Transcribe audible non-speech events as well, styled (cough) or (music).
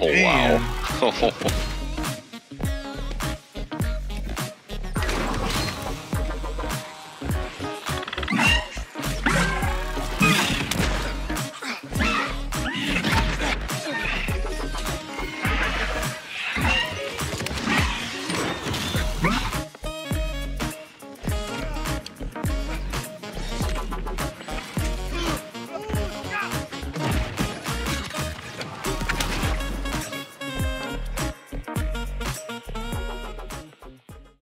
Oh Damn. wow. (laughs)